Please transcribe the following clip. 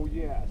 Oh, yes.